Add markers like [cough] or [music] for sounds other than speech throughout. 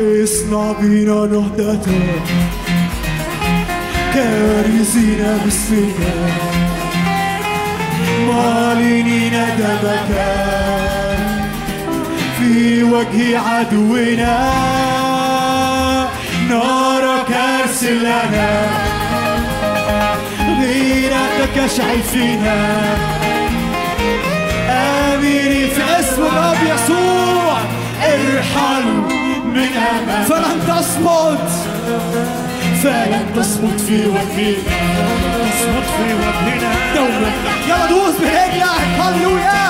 اصنع بنا نهضتك كارزين باسمك معلنين دمك في وجه عدونا. نارك ارسل لنا غيرتك اشعل فينا اميري في اسم الرب يسوع ارحل من فلن تصمت. فلن تصمت في وجهنا. تصمت في وجهنا. دوما يلا دوس برجلك هللويا.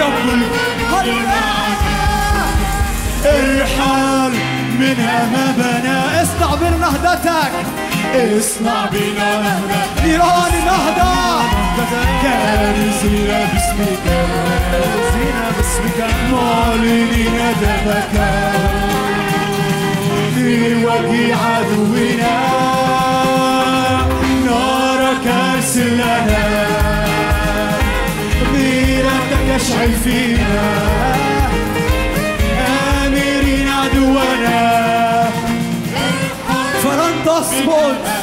رب هللويا. ارحل من امامنا اصنع بنا نهضتك. اصنع بنا نهضة نيران النهضة كارثين باسمك زينا باسمك معلنين دمك في وجه عدونا نارك ارسل لنا غيرتك اشعل فينا اميرين عدونا فلن تصمت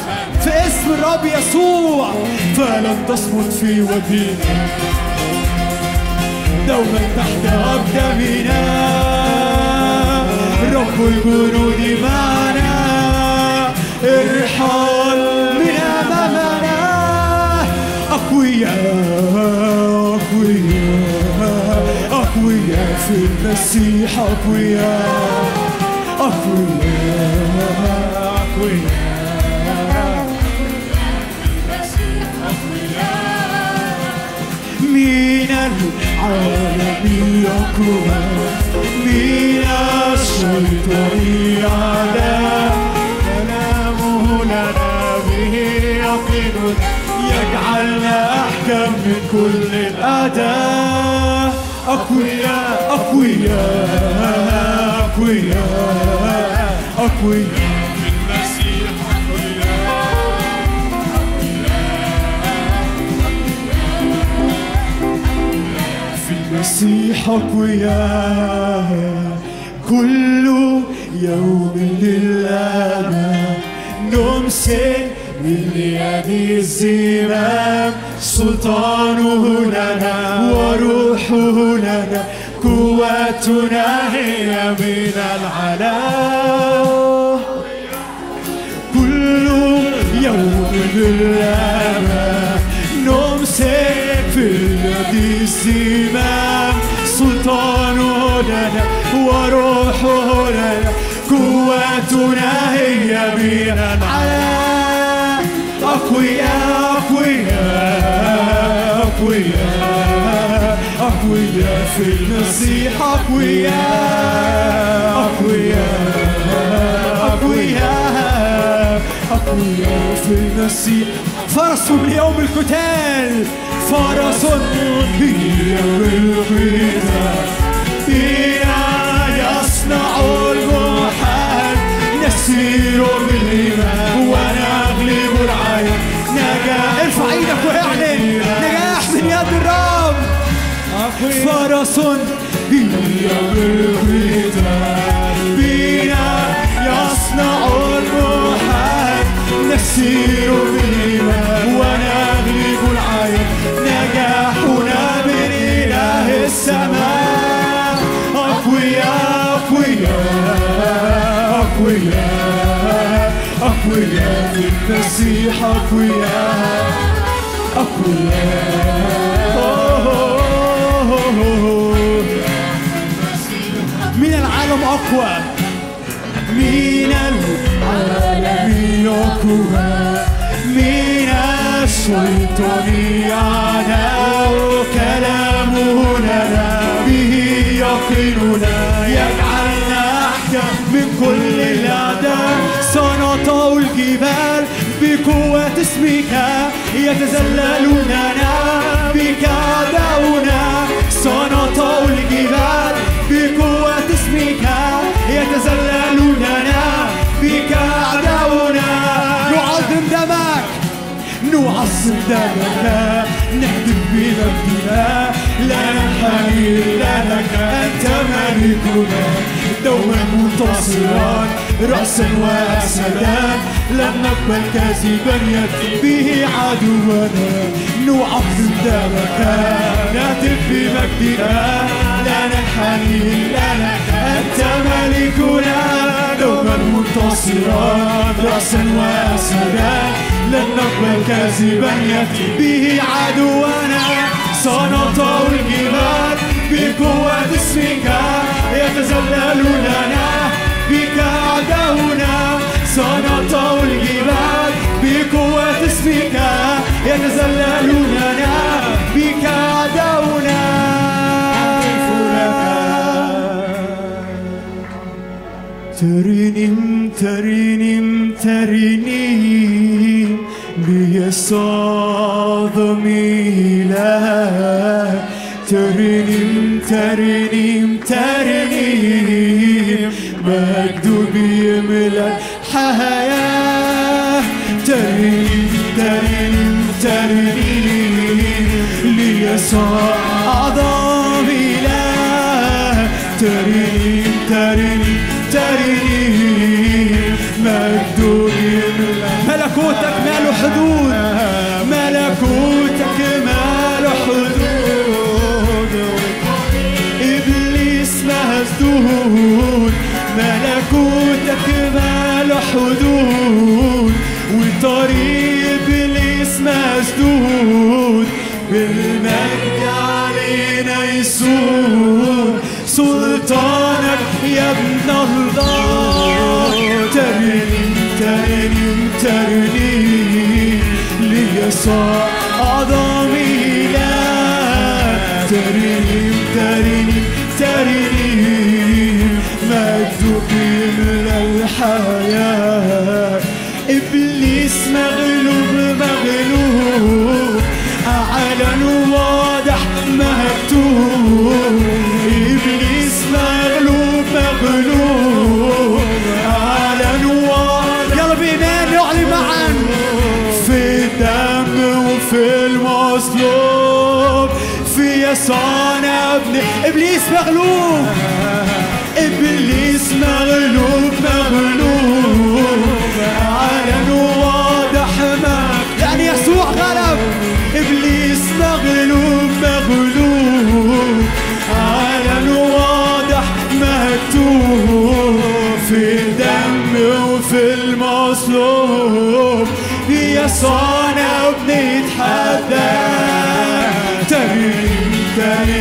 في اسم الرب يسوع. فلن تصمت في وجهنا دوما تحت أقدامنا. رب الجنود معنا. ارحل من أمامنا. أقوياء أقوياء أقوياء في المسيح أقوياء أقوياء من العالم يقوى من الشيطان يعلم كلامه لنا به يقين. يجعلنا أحكم من كل الأعداء أقوياء أقوياء أقوياء أقوياء. المسيح أقوياء كل يوم للأمام. نمسك من يد الزمام. سلطانه لنا وروحه لنا قوتنا هي من العلا كل يوم بالأمام نمسك في يد الزمام. لنا وروحه لنا قوتنا هي بنا. على أقوياء أقوياء أقوياء أقوياء في المسيح أقوياء أقوياء أقوياء أقوياء في المسيح. فرس ليوم القتال فرس ليوم القتال. نسير بالإيمان ونغلب العين نجاح ارفع إيدك واعلن نجاح من يد الرب فرس هي بالقتال بنا يصنع المحال نسير بالإيمان ونغلب العين نجاحنا من إله السماء أقوياء أقوياء أقوياء أقوياء المسيح أقوياء أقوياء من العالم أقوى. من العالم أقوى. من الشيطان يعلم كلامه لنا بقوة اسمك يتذللون بك أعداؤنا سنطأ الجبال. بقوة اسمك يتذللون بك أعداؤنا نعظم دمك نعظم دمك نهدم بمجدنا لا ننحني إلا لك أنت ملكنا. دوما منتصرا رأسا وأسدا. لن نقبل كاذبا يأتي به عدونا. نوقف قدامك نهتف بمجدنا. لا ننحني لنا أنت ملكنا. دوما منتصرا رأسا وأسدا. لن نقبل كاذبا يأتي به عدونا. سنطأ الجبال بقوة اسمك. يتزلل لنا بك أعداؤنا. سنطأ الجبال. بقوة اسمك يتزلل لنا بك أعداؤنا ترنم ترنم ترنم بيسوع ضميلة ترنم ترنم ترنم الحياة. ترنم ترنم ترنم ليسوع ليسوع ترنم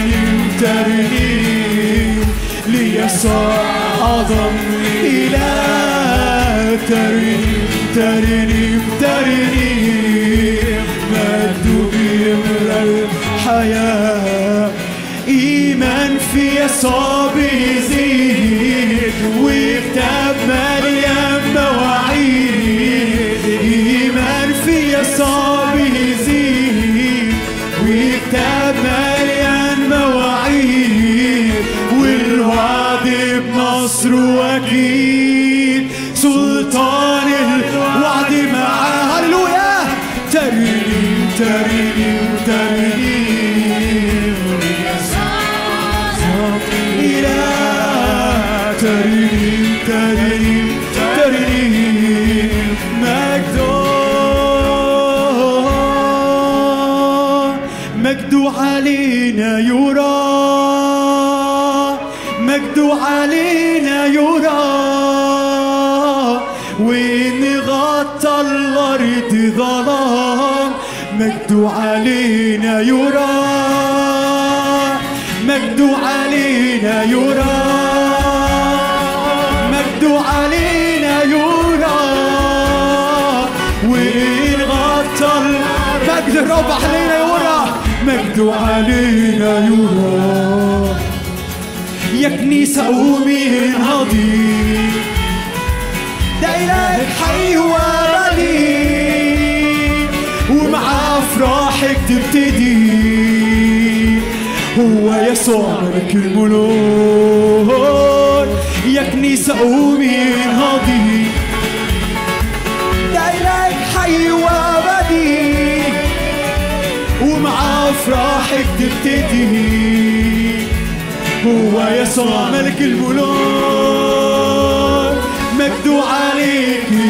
يرى مجد علينا يرى مجد علينا يرى وإن غطى مجد الرب علينا يرى مجد علينا يرى. يا كنيسة قومي انهضي ده إلهك حي تبتدي. هو يسوع ملك الملوك. يا كنيسة قومي انهضي ده إلهك حي وأبدي. ومع أفراحك تبتدي. هو يسوع ملك الملوك. مجدو عليك.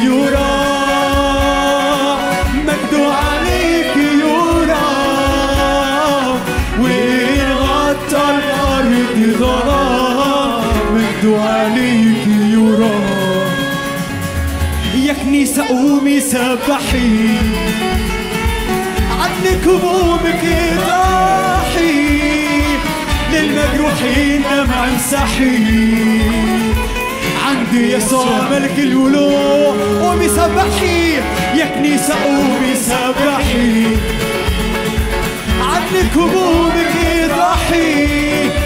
يرى. يا كنيسة قومي سبحي. عنك همومك ضاحي. للمجروحين دمع امسحي عندي يسوع ملك الولوع قومي سبحي. يا كنيسة قومي سبحي. عنك همومك ضاحي.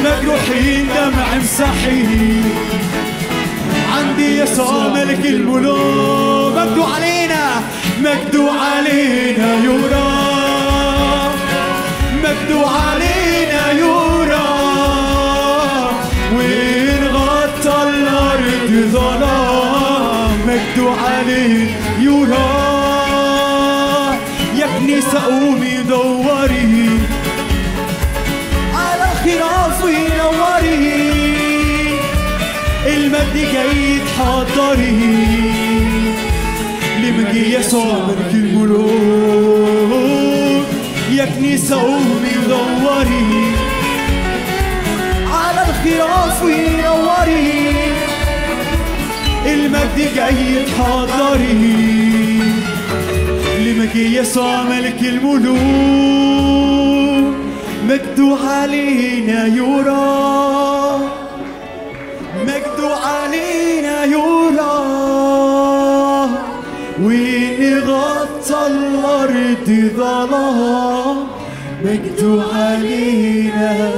للمجروحين دمع امسحي عندي يسوع ملك الملوك. مجدو علينا مجدو علينا يرى مجدو علينا يرى وين غطى الأرض ظلام مجدو عليه يرى يا كنيسة قومي دوري. المجد جاي تحضري لمجي يسوع ملك الملوك يا كنيسة قومي دوري على الخراف نوري المجد جاي تحضري لمجي يسوع ملك الملوك مجد علينا يرى مجد علينا يرى وين غطى الأرض ظلام. مجد علينا.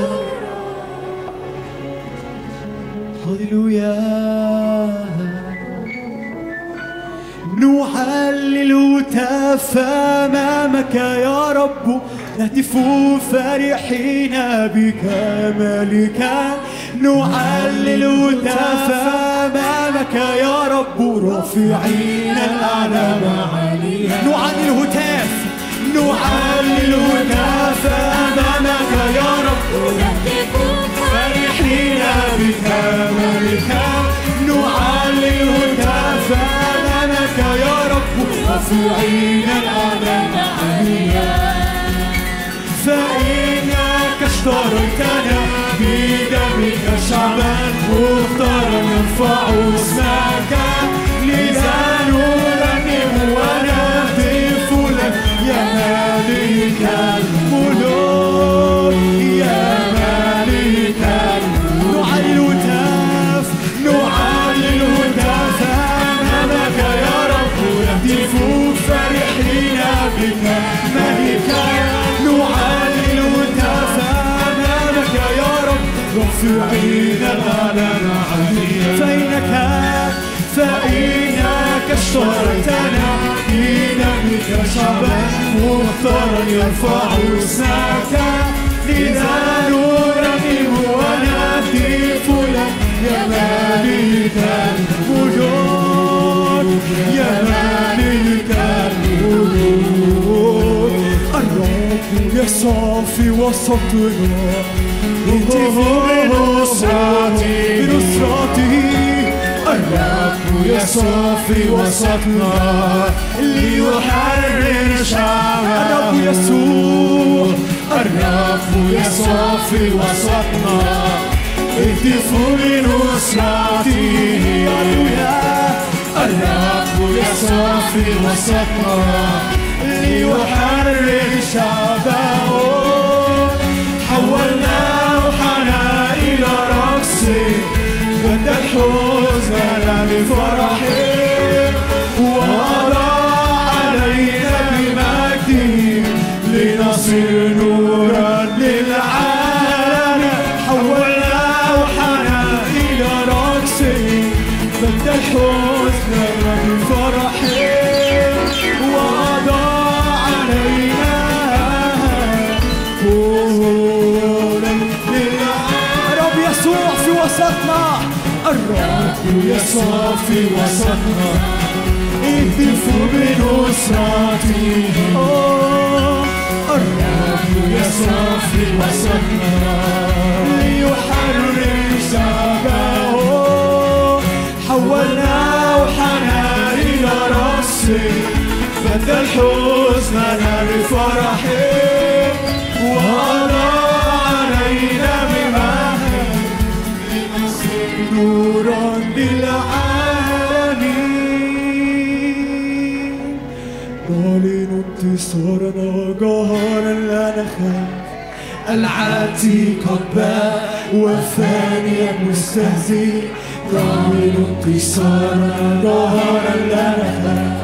هللويا. نحلل وتف امامك يا رب. نهتف فرحين بك نعلل وتف امامك يا رب رافعين الاعلام عليها نعلل هتاف نعلل هتاف أمامك يا رب. فرحين بك ملكا نعلل هتاف أمامك يا رب. رافعين الاعلام عليها فإنك اشتريتنا بدمك شعبا مختارا نرفع اسمك. لذا نرنم ونهتف لك. يا ملك الملوك. يا الملوك نعلي الهتاف نعلي الهتاف أمامك يا رب نهتف فرحين بك. ملكا نعلي الهتاف أمامك يا رب. رافعين فإنك اشتريتنا بدمك شعبا مختارا يرفع اسمك لذا نرنم ونهتف لك. يا ملك الملوك يا ملك الملوك الرب يسوع في وسطنا يهتف بنصرته بنصرته الرب يسوع في وسطنا ليحرر شعبه الرب يسوع. الرب يسوع في وسطنا. اهتفوا بنصرته هللويا. الرب يسوع في وسطنا. ليحرر بنصرته الرب يسوع في وسطنا ليحرر شعبه حولنا روحنا إلى رقص بدل حزننا بفرحه وأضاء علينا بمجده نورا. للعالمين نعلن انتصارنا جهرا لا نخاف العاتي قد باء وفاني المستهزئ نعلن انتصارنا جهرا لا نخاف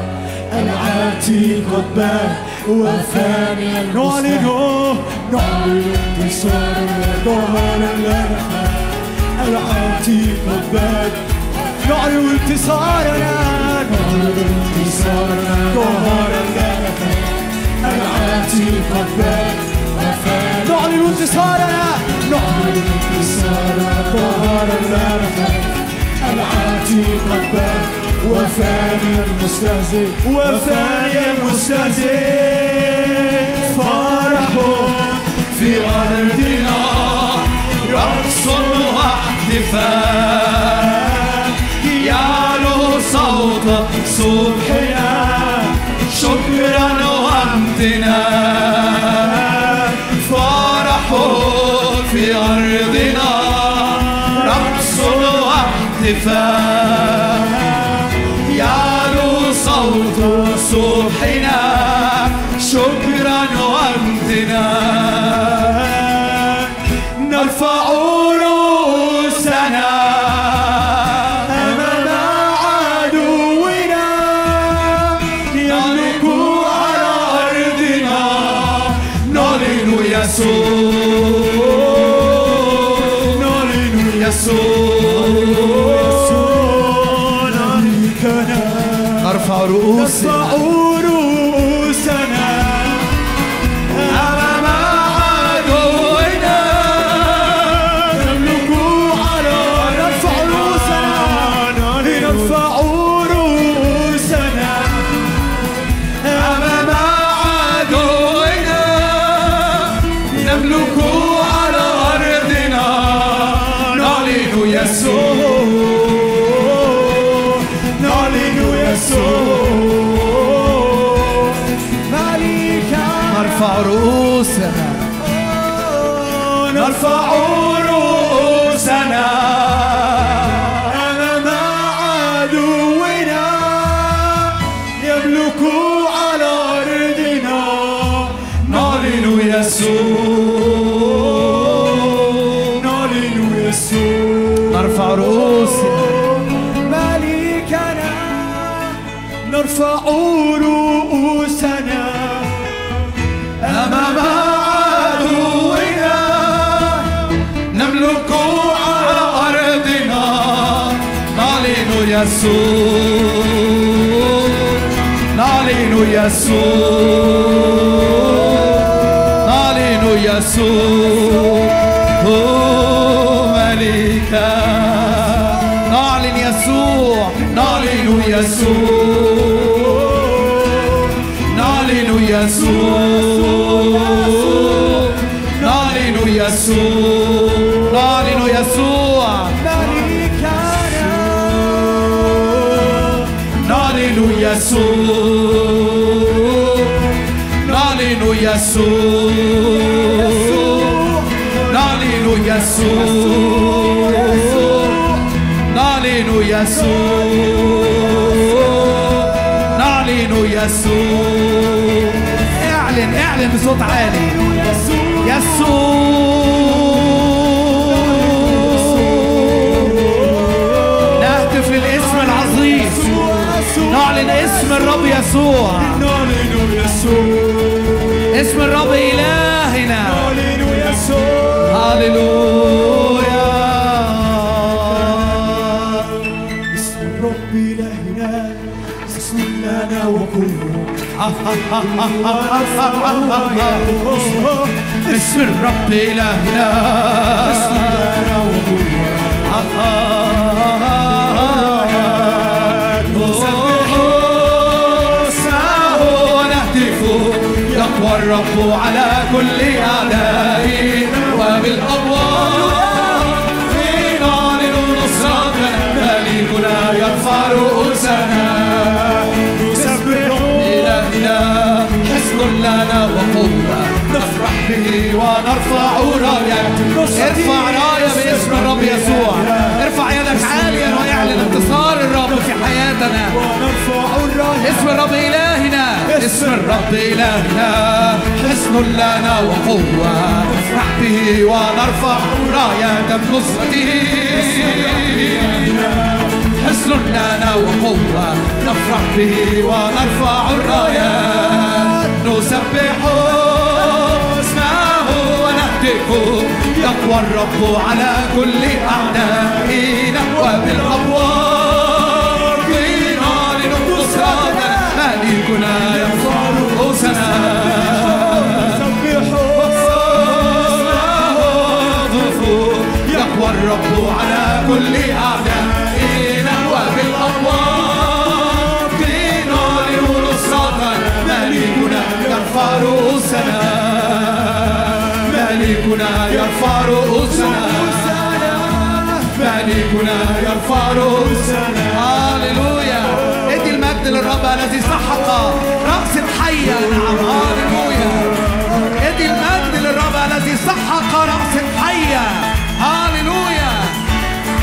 العاتي قد باء وفاني نعلن نعلن انتصارنا جهرا لا نخاف العاتي قد باء نعلن انتصارنا نعلن انتصارنا جهرا لا نخاف العاتي قد باء نعلن انتصارنا. نعلن انتصارنا. ظهر نخاف العاتي قد بان وفاني المستهزئ. وفاني المستهزئ. فرح في أرضنا. رقص واحتفال يعلو صوت صبحنا وامتنان فرح في أرضنا. رقص واحتفال نرفع رؤوسنا نرفع رؤوسنا نعلن يسوع نعلن يسوع نعلن بصوت عالي يسوع. نهتف للاسم العظيم. نعلن اسم الرب يسوع. اسم الرب إلهنا. نعلن اسم الرب إلهنا يقوى الرب على كل أعدائه وبالأبواب ونرفع راية ارفع راية باسم الرب يسوع. ارفع يدك رايتنا ونرفع الراية اسم الرب إلهنا. اسم الرب إلهنا. حصن لنا وقوة. نفرح به ونرفع راية بنصرته حصن لنا وقوة. نفرح به ونرفع الراية نسبح اسمه ونهتف يقوى الرب على كل أعدائنا وبالأبواب قينا لنصرتنا ملكنا. يرفع رؤوسنا يقوى الرب على كل أعدائنا وبالأبواب قينا لنصرتنا ملكنا. يرفع رؤوسنا ملكنا يرفع رؤوسنا ملكنا يرفع رؤوسنا هاليلويا ادي المجد للرب الذي سحق رأس الحية نعم. هاليلويا ادي المجد للرب الذي سحق رأس الحية هاليلويا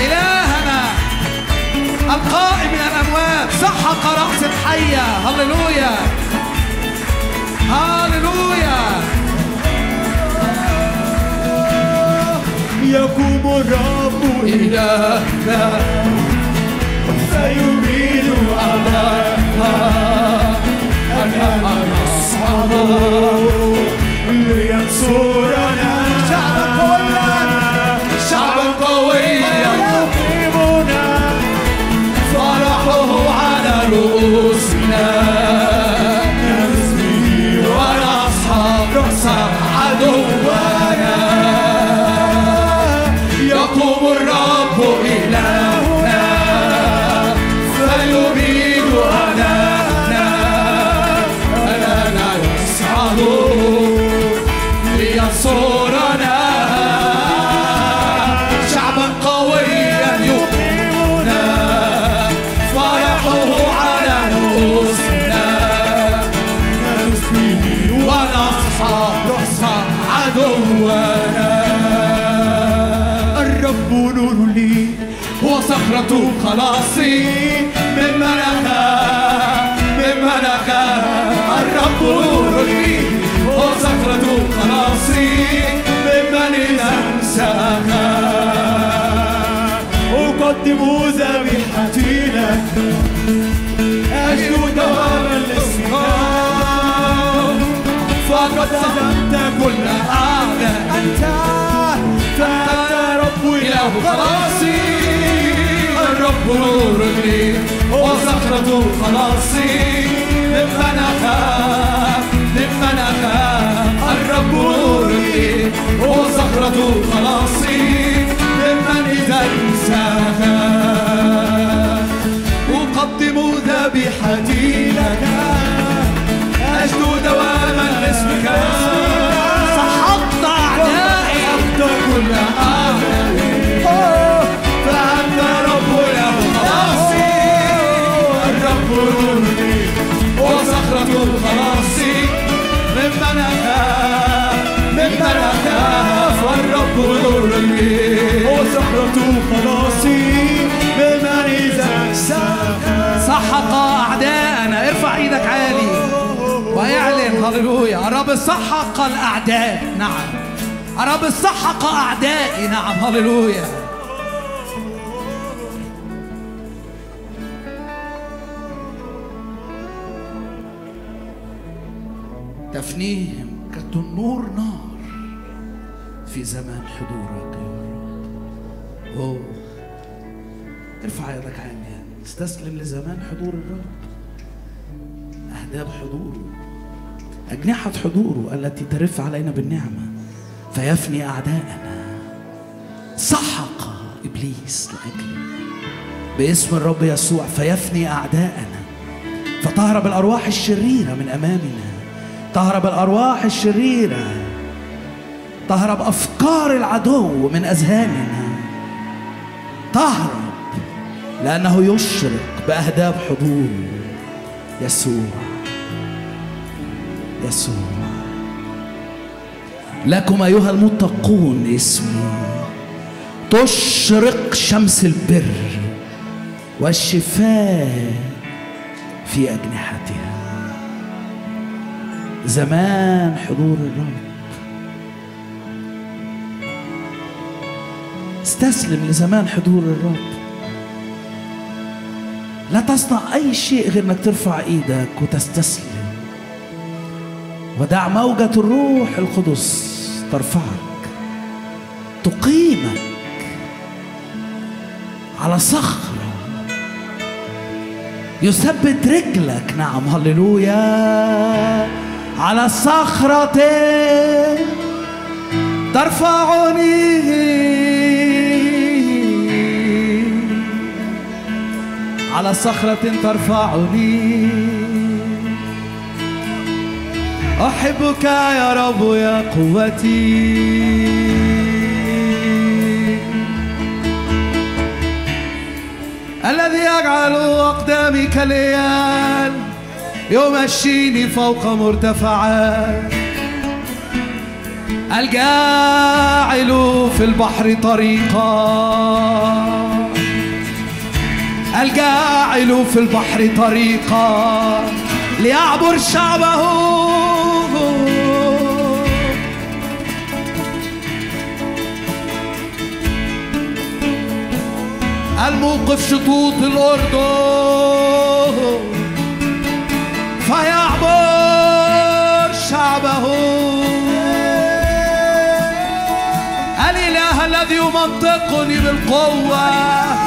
إلهنا القائم من الأموات سحق رأس الحية هاليلويا هاليلويا يقوم الرب إلهنا. فيميل أنا أصحاب لينصرنا. صخرة خلاصي ممن أخاف ممن أخاف الرب نور لي هو صخرة خلاصي ممن إذا انساها أقدم ذبيحتي لك أجد دواما لاسمك فقد أنت كل أعداء أنت فأنت رب إله خلاصي الرب نور لي وصخرة خلاصي ممن أخاف الرب نور لي وصخرة خلاصي ممن إذا انساها أقدم ذبيحتي لك. أجدو دواما لاسمك وصخرة خلاصي ساق سحق أعداءنا ارفع إيدك عالي. واعلن هللويا. الرب سحق الأعداء. نعم. الرب سحق أعدائي. نعم. هللويا. تفنيهم كالتنور نار في زمان حضورك يا رب. ارفع يدك عالية استسلم لزمان حضور الرب. أهداب حضوره. أجنحة حضوره التي ترف علينا بالنعمة. فيفني أعداءنا. سحق إبليس لأجلنا باسم الرب يسوع فيفني أعداءنا. فتهرب الأرواح الشريرة من أمامنا. تهرب الأرواح الشريرة. تهرب أفكار العدو من أذهاننا. تهرب لأنه يشرق بأهداب حضور يسوع. يسوع. لكم أيها المتقون اسمي تشرق شمس البر والشفاء في أجنحتها. زمان حضور الرب. استسلم لزمان حضور الرب. لا تصنع أي شيء غير أنك ترفع إيدك وتستسلم. ودع موجة الروح القدس ترفعك تقيمك على صخرة. يثبت رجلك نعم هللويا على صخرة. ترفعني. على صخرة ترفعني. أحبك يا رب يا قوتي. الذي يجعل أقدامي كاليال يمشيني فوق مرتفعات الجاعل في البحر طريقا. الجاعل في البحر طريقا ليعبر شعبه. الموقف شطوط الأردن فيعبر شعبه. الإله الذي يمنطقني بالقوة.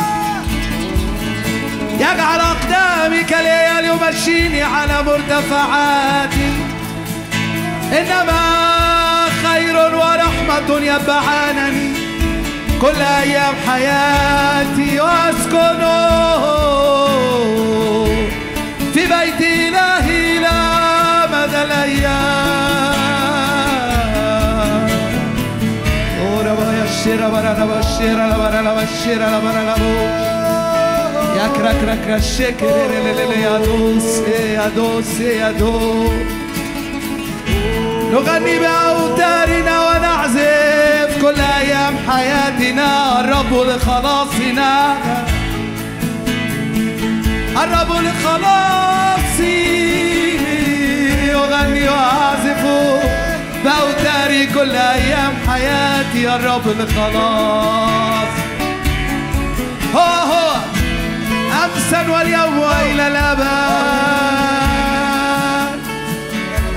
يجعل أقدامي كالليل يمشيني على مرتفعاتي إنما خير ورحمة يتبعانني كل أيام حياتي وأسكن في بيت إلهي إلى مدى الأيام. كرا كرا كرا شكر يا دوس يا دوس يا نغني بأوتارنا ونعزف كل أيام حياتنا الرب لخلاصنا الرب لخلاصي أغني وأعزف بأوتاري كل أيام حياتي الرب لخلاص هو هو واليوم وإلى الأبد.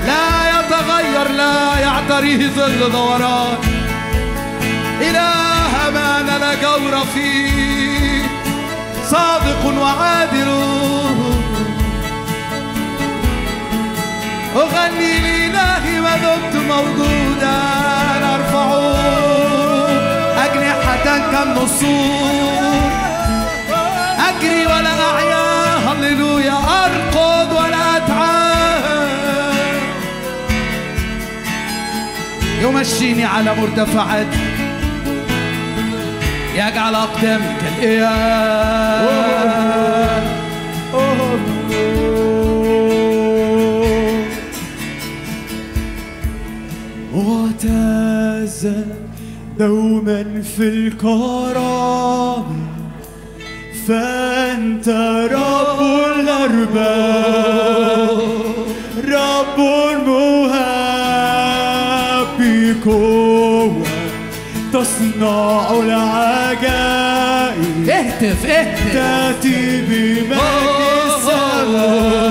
لا يتغير لا يعتريه ظل دوران إله ما لا جور فيه. صادق وعادل. أغني لإلهي ما دمت موجودا. أرفع أجنحة كالنسور أجري ولا أعيا. هللويا. أرقد ولا أتعب يمشيني على مرتفعات. يجعل أقدامي كالإياب وتزل دوما في الكرامة. فأنت رب الأرباب رب المهاب بقوة تصنع العجائب. اهتف اهتف. تأتي بمجد السماء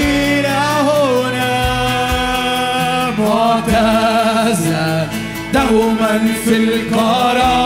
إلهنا معتزة دوما في الكرامة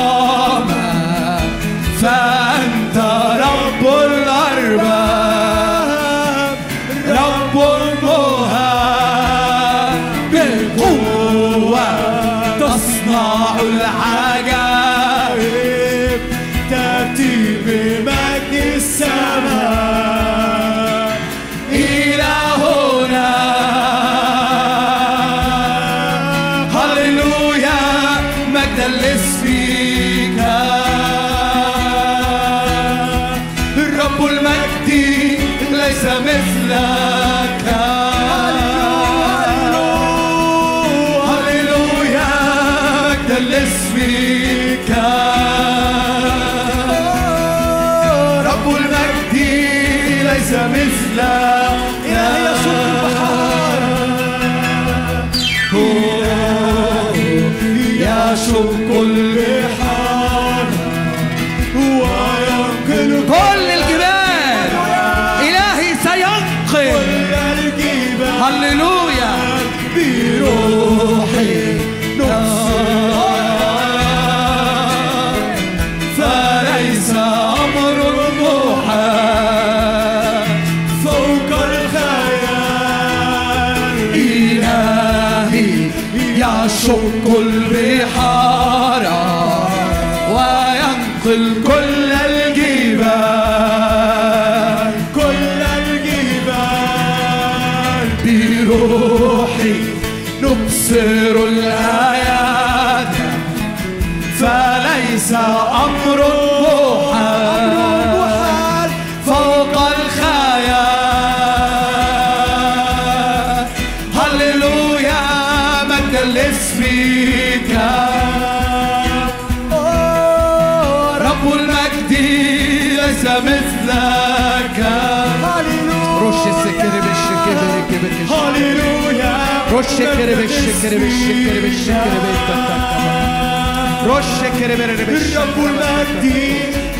الرب المجد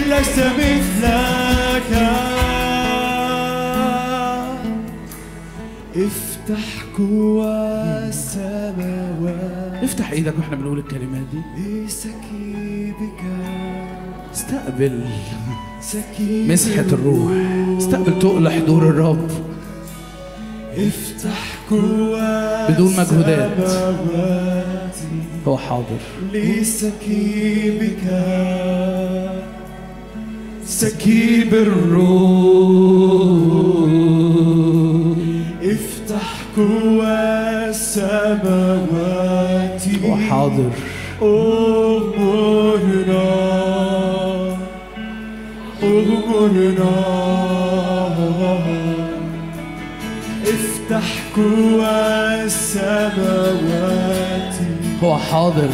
ليس مثلك. افتح قوى السماوات. افتح إيدك وإحنا بنقول الكلمات دي. لسكيبك استقبل سكيب مسحة الروح. استقبل تقل حضور الرب. افتح قوى بدون مجهودات. هو حاضر. لسكيبك سكيب الروح افتح قوى السماوات هو حاضر. أمرنا أمرنا افتح قوى السماوات هو حاضر.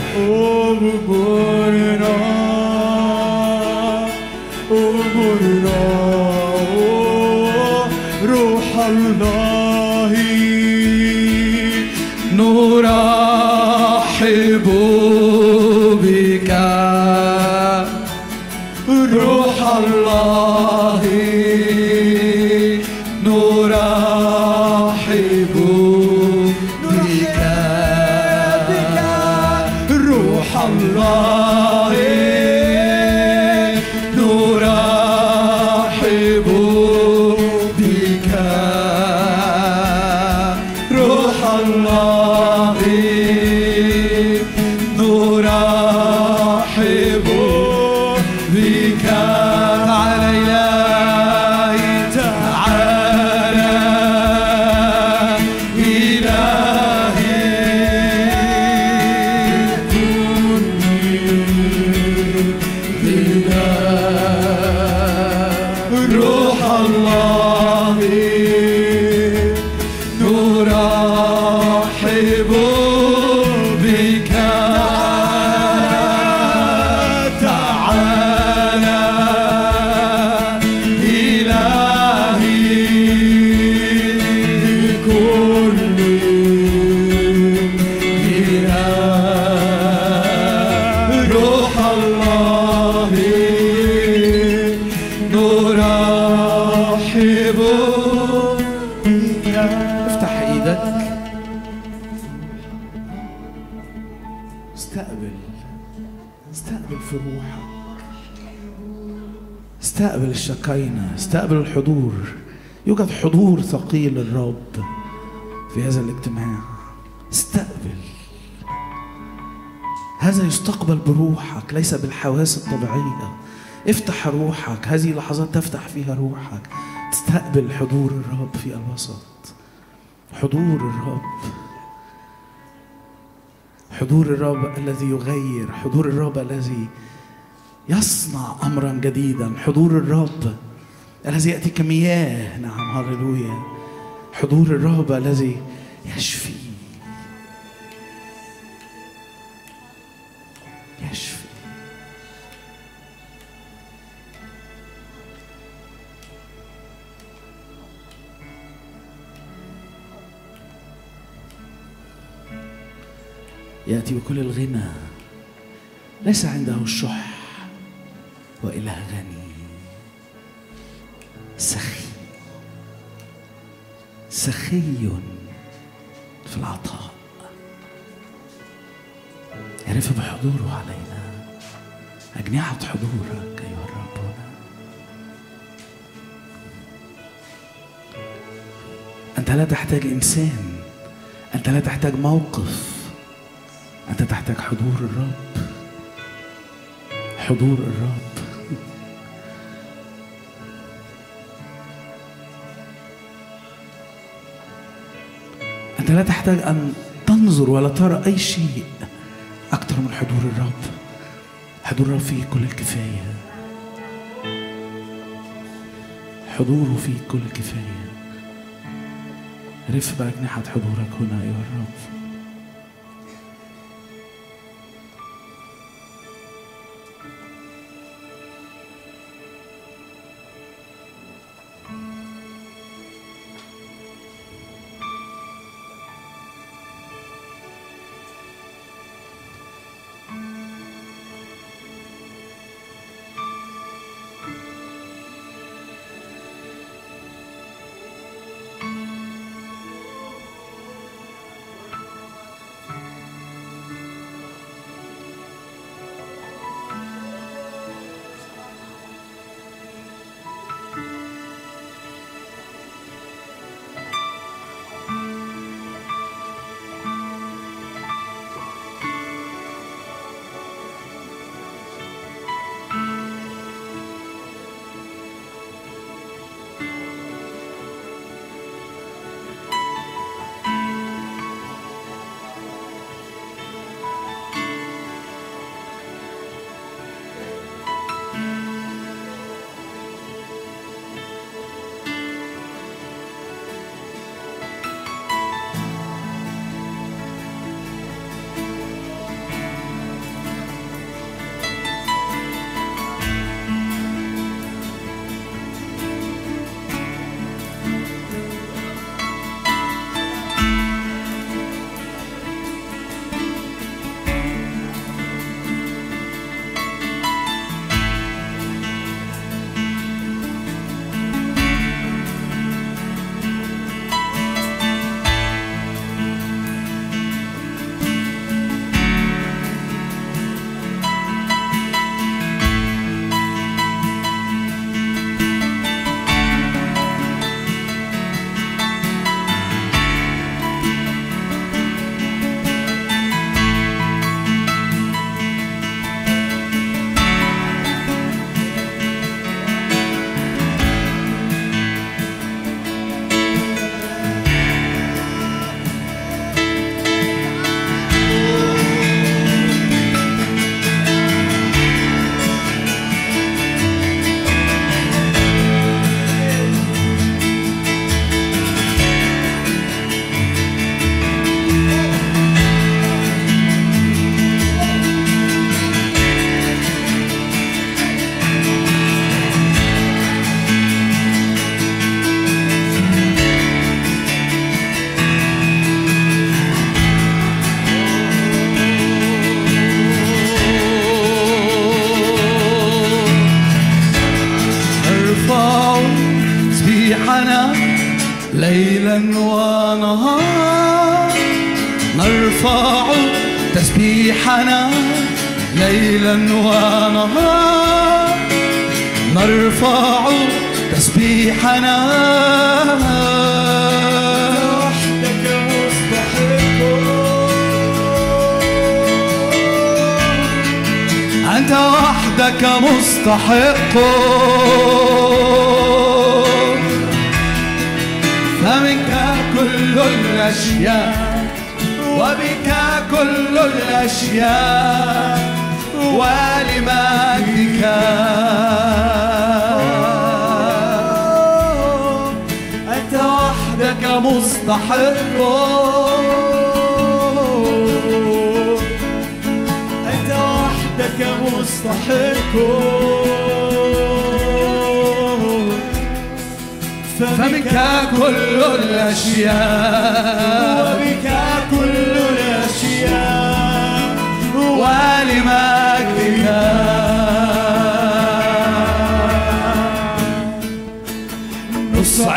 روح الله نرحب الشكاينة استقبل الحضور. يوجد حضور ثقيل للرب في هذا الاجتماع. استقبل. هذا يستقبل بروحك ليس بالحواس الطبيعية. افتح روحك هذه لحظات تفتح فيها روحك. تستقبل حضور الرب في الوسط. حضور الرب. حضور الرب الذي يغير حضور الرب الذي يصنع امرا جديدا حضور الرب. الذي ياتي كمياه نعم هللويا. حضور الرب الذي يشفي. يشفي. يأتي بكل الغنى. ليس عنده الشح وإله غني. سخي. سخي في العطاء. يعرف بحضوره علينا. أجنحة حضورك أيها الرب هنا أنت لا تحتاج إنسان. أنت لا تحتاج موقف. أنت تحتاج حضور الرب. حضور الرب. أنت لا تحتاج أن تنظر ولا ترى أي شيء. أكثر من حضور الرب. حضور الرب فيه كل الكفاية. حضوره فيه كل الكفاية. رف بأجنحة حضورك هنا أيها الرب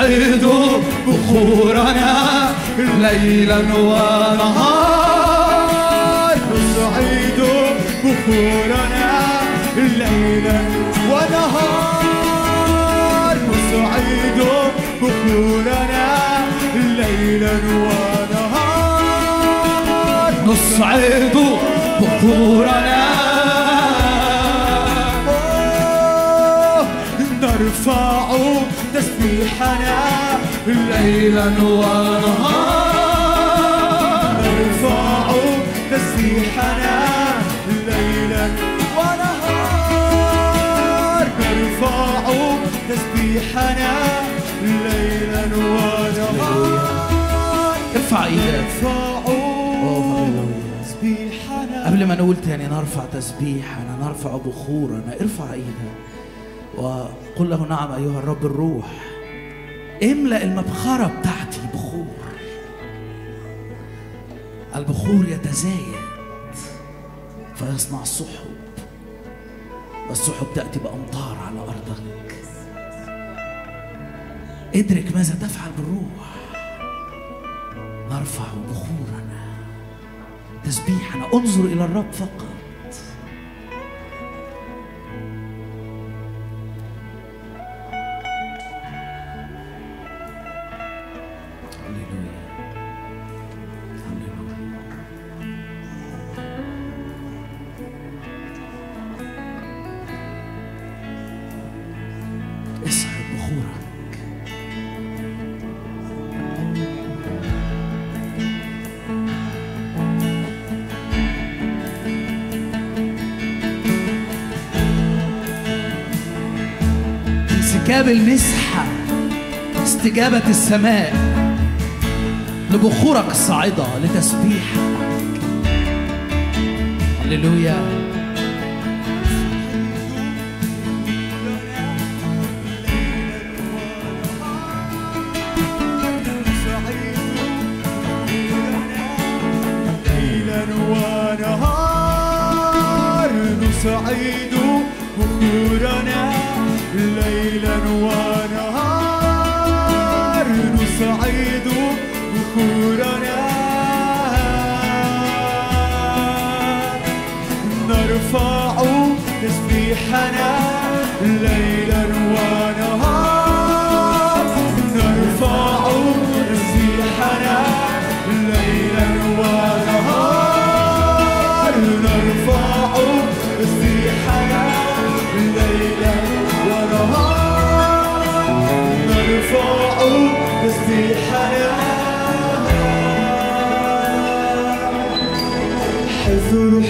نصعد بخورنا ليلا ونهار. نصعد بخورنا ليلا ونهار. نصعد بخورنا ليلا ونهار. نصعد بخورنا نرفع تسبيحنا ليلا ونهار. نرفع تسبيحنا ليلا ونهار. نرفع تسبيحنا ليلا ونهار. ارفع إيدك. قبل ما نقول تاني نرفع تسبيحنا نرفع بخورنا. ارفع إيدك وقل له نعم أيها الرب الروح. املأ المبخرة بتاعتي بخور. البخور يتزايد فيصنع سحب والسحب تأتي بأمطار على أرضك. ادرك ماذا تفعل بالروح. نرفع بخورنا تسبيحنا. انظر إلى الرب فقط. انسكاب المسحة استجابة السماء لبخورك الصاعدة لتسبيحك. هللويا.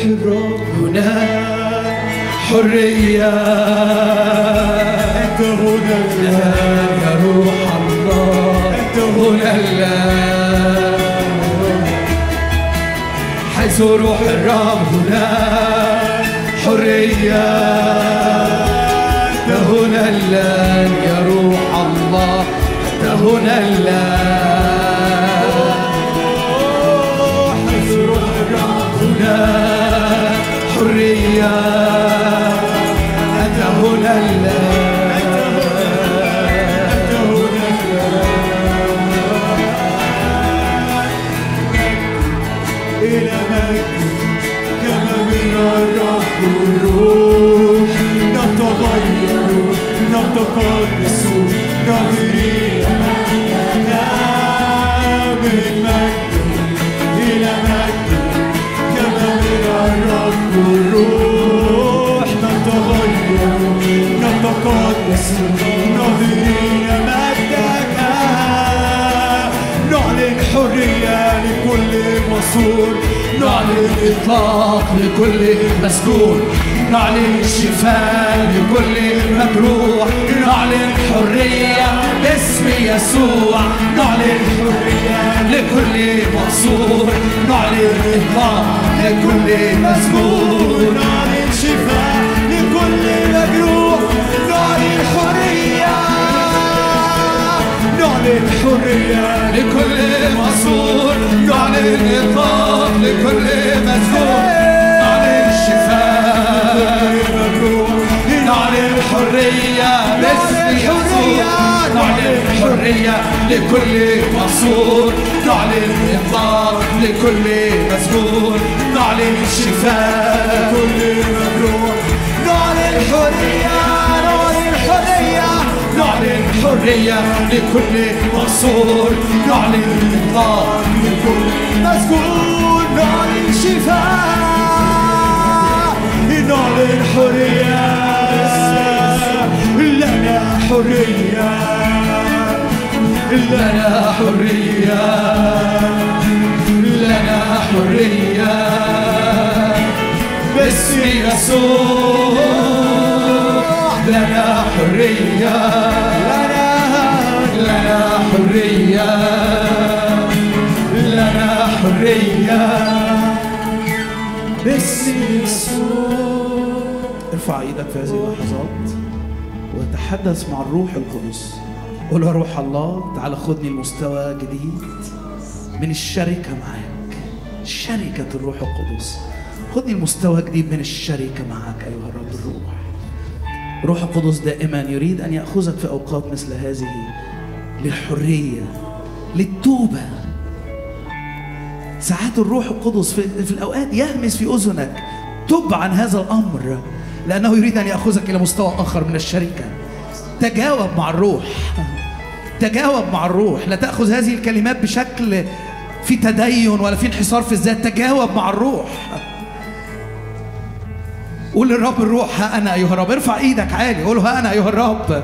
الرب هنا حرية أنت هنا الآن يا روح الله أنت هنا الآن حيث روح الرب هنا حرية أنت هنا الآن يا روح الله أنت هنا الآن حرية أنت هنا هنا إلى مجد كما من الروح نتغير نتقدس نظري من مجد الرب الروح نتغير نتقدس نظرين مجدك نعلن حرية لكل مسؤول نعلن إطلاق لكل مسجون نعلن شفاء لكل مجروح نعلن حرية باسم يسوع. نعلن حرية لكل مقصور نعلن إطلاق لكل مسجون نعلن شفاء لكل مجروح نعلن حرية نعلن حرية لكل مقصور نعلن إطلاق لكل مسجون نعلن شفاء مجروح نعلن حرية باسم يسوع. نعلن حرية لكل مقصور نعلن إطلاق لكل مسجون نعلن شفاء كل مجروح نعلن حرية نعلن حرية نعلن حرية لكل مقصور نعلن إطلاق لكل مسجون نعلن شفاء نعلن حرية لنا حرية. لنا حرية. لنا حرية. باسم يسوع لنا حرية. لنا حرية. لنا حرية. باسم يسوع ارفع إيدك في هذه اللحظات وتحدث مع الروح القدس. قول يا روح الله تعال خدني لمستوى جديد. من الشركة معاك شركة الروح القدس. خدني لمستوى جديد من الشركة معك أيها الرب الروح. روح القدس دائما يريد أن يأخذك في أوقات مثل هذه للحرية للتوبة. ساعات الروح القدس في, في الأوقات يهمس في أذنك. تب عن هذا الأمر. لأنه يريد أن يأخذك إلى مستوى آخر من الشركة. تجاوب مع الروح. تجاوب مع الروح. لا تأخذ هذه الكلمات بشكل في تدين ولا في انحصار في الذات. تجاوب مع الروح. قول للرب الروح ها أنا أيها الرب. ارفع إيدك عالي. قول ها أنا أيها الرب.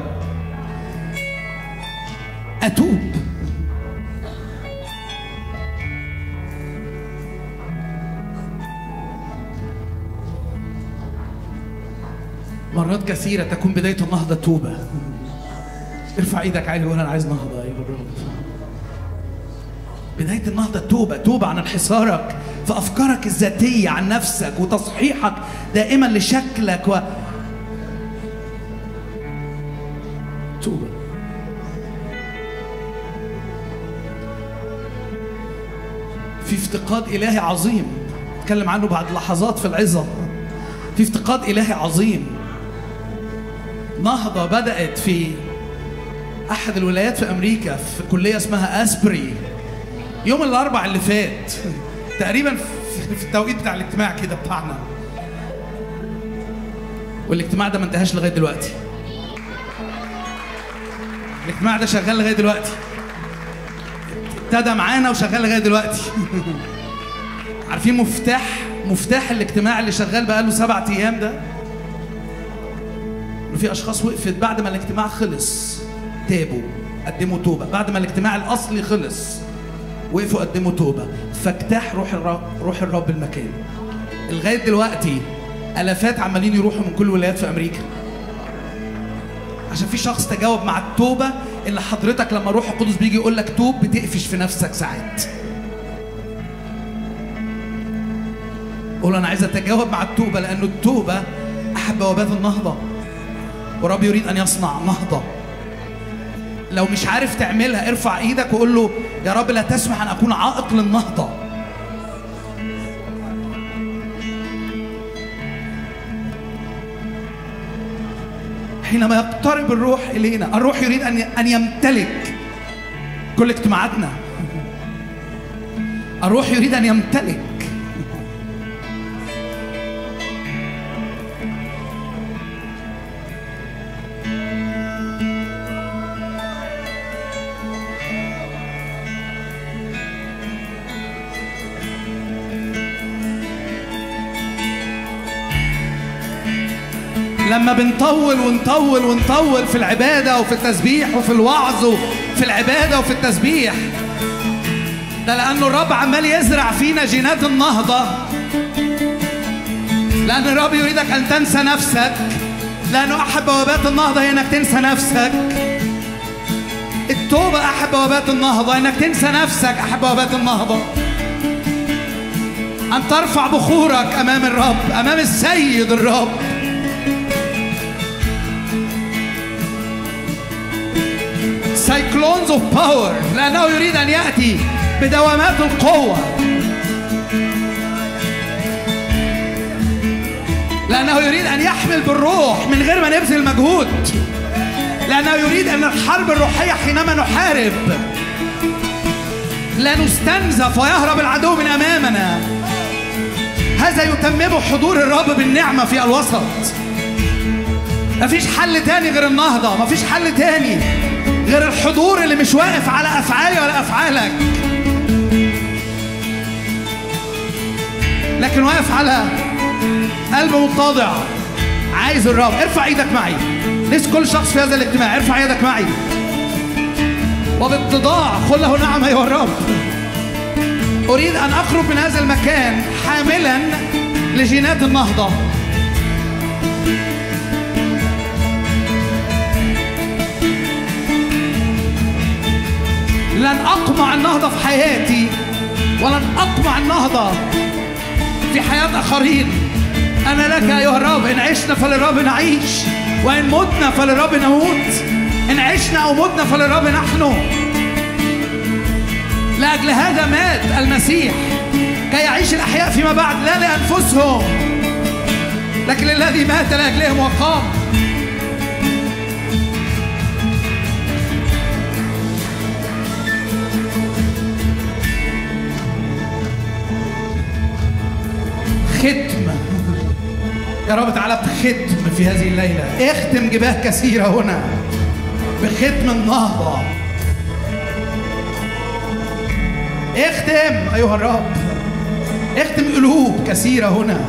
أتوب. مرات كثيرة تكون بداية النهضة توبة. ارفع إيدك عالي وقول أنا عايز نهضة. ايها الرب بداية النهضة توبة توبة عن انحصارك في أفكارك الذاتية عن نفسك وتصحيحك دائما لشكلك و توبة. في افتقاد إلهي عظيم. نتكلم عنه بعد لحظات في العظة. في افتقاد إلهي عظيم. نهضة بدأت في أحد الولايات في أمريكا في كلية اسمها أسبري. يوم الأربع اللي فات [laughs] تقريبا في- التوقيت بتاع الاجتماع كده بتاعنا. والاجتماع ده ما انتهاش لغاية دلوقتي. الاجتماع ده شغال لغاية دلوقتي. ابتدى معانا وشغال لغاية دلوقتي. [laughs] عارفين مفتاح مفتاح الاجتماع اللي شغال بقاله سبعة أيام ده؟ انه في أشخاص وقفت بعد ما الاجتماع خلص تابوا قدموا توبة. بعد ما الاجتماع الأصلي خلص وقفوا قدموا توبة. فاجتاح روح الرب روح الرب المكان. لغاية دلوقتي آلافات عمالين يروحوا من كل الولايات في أمريكا. عشان في شخص تجاوب مع التوبة اللي حضرتك لما روح القدس بيجي يقول لك توب بتقفش في نفسك ساعات. قول أنا عايز أتجاوب مع التوبة لأنه التوبة احد بوابات النهضة. ورب يريد أن يصنع نهضه لو مش عارف تعملها ارفع إيدك وقول له يا رب لا تسمح أن أكون عائق للنهضه حينما يقترب الروح إلينا الروح يريد أن أن يمتلك كل اجتماعاتنا. الروح يريد أن يمتلك لما بنطول ونطول ونطول في العبادة وفي التسبيح وفي الوعظ وفي العبادة وفي التسبيح. ده لأنه الرب عمال يزرع فينا جينات النهضة. لأن الرب يريدك أن تنسى نفسك. لأنه أحد بوابات النهضة هي إنك تنسى نفسك. التوبة أحد بوابات النهضة إنك تنسى نفسك أحد بوابات النهضة. أن ترفع بخورك أمام الرب أمام السيد الرب. cyclones of power لأنه يريد أن يأتي بدوامات القوة. لأنه يريد أن يحمل بالروح من غير ما نبذل مجهود. لأنه يريد أن الحرب الروحية حينما نحارب. لا نستنزف ويهرب العدو من أمامنا. هذا يتممه حضور الرب بالنعمة في الوسط. مفيش حل تاني غير النهضة مفيش حل تاني. غير الحضور اللي مش واقف على أفعالي ولا أفعالك. لكن واقف على قلب متضع. عايز الرب. ارفع إيدك معي. ليس كل شخص في هذا الاجتماع. ارفع إيدك معي. وباتضاع قل له نعم ايها الرب أريد أن اخرج من هذا المكان حاملا لجينات النهضة. لن اقمع النهضة في حياتي ولن اقمع النهضة في حياة آخرين. أنا لك أيها الرب إن عشنا فللرب نعيش وإن متنا فللرب نموت. إن عشنا أو متنا فللرب نحن. لأجل هذا مات المسيح كي يعيش الأحياء فيما بعد لا لأنفسهم لكن الذي مات لأجلهم وقام. ختم يا رب تعالى بختم في هذه الليلة. اختم جباه كثيرة هنا. بختم النهضة. اختم أيها الرب. اختم قلوب كثيرة هنا.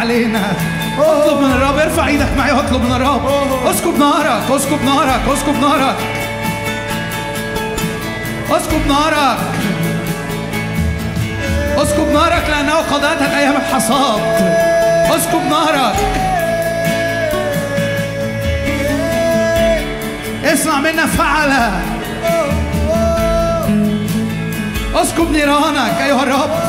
علينا. اطلب من الرب ارفع إيدك معي واطلب من الرب. اسكب نارك اسكب نارك اسكب نارك. اسكب نارك. اسكب نارك لأنه قد أتت أيام الحصاد. اسكب نارك. اسمع منا فعل اسكب نيرانك أيها الرب.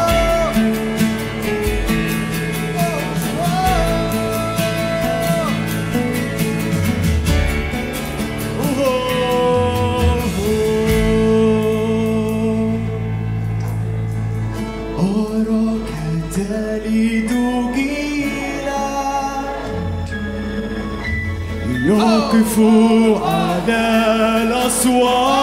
يقف على الأسوار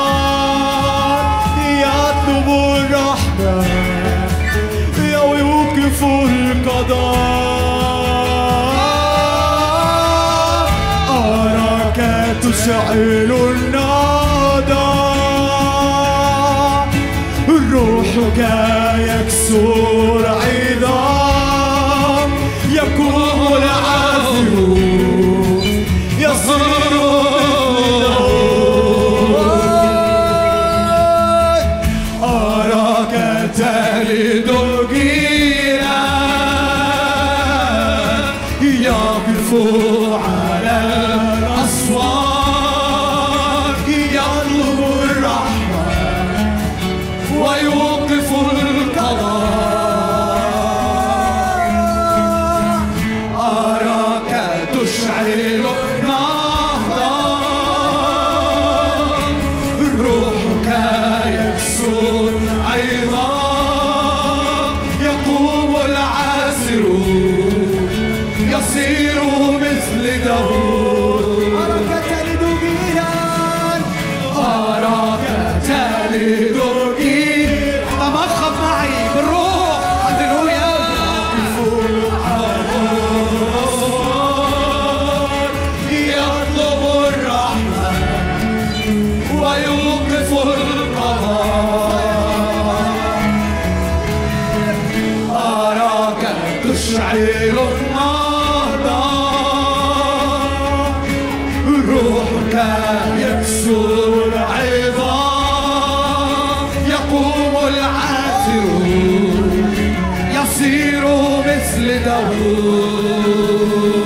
In the woods.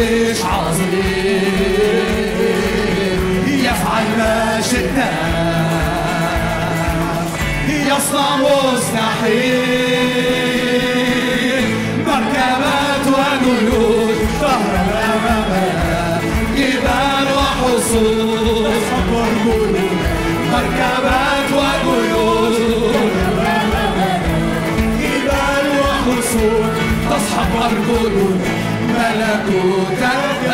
جيش عظيم يفعل ما شئت يصنع مستحيل. مركبات وجنود ظهر أمامنا جبال وحصول مركبات وجنود جبال وحصول تصحب الجنود ملكوتك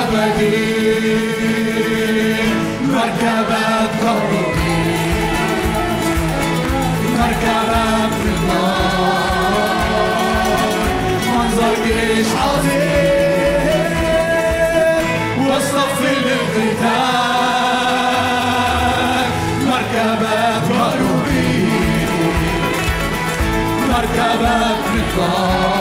أبدي مركبات كروبي مركبات من النار منظر جيش عظيم والصف القتال مركبات كروبي مركبات من النار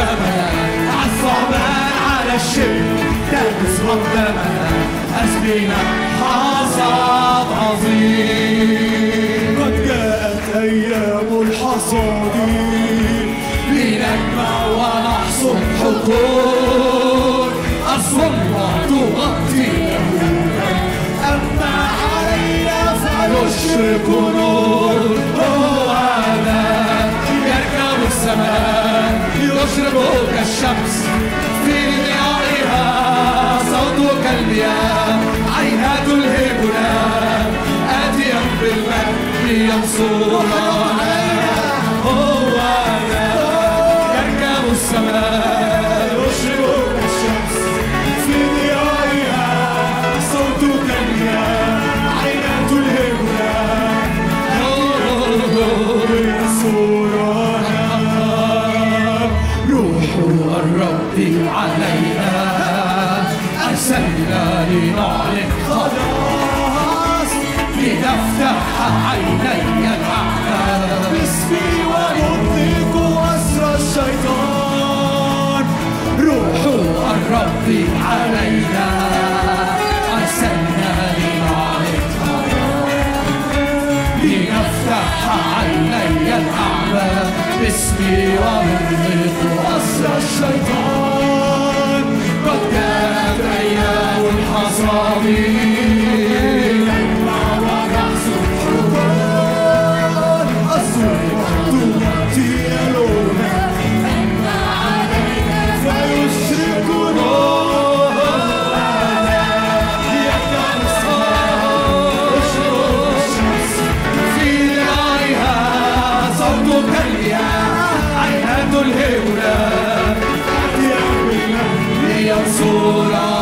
عن ثعبان على الشبه نادس أقدامه أسبينا حصاد عظيم قد جاءت أيام الحصاد لنجمع ونحصد حقول الظلمة تغطي أما علينا فيشرق يشرق الرب علينا. أرسلنا لنعلن لنفتح عيني الأعمى. باسمي ونطلق أسر الشيطان. قد جاءت أيام الحصاد لينصرنا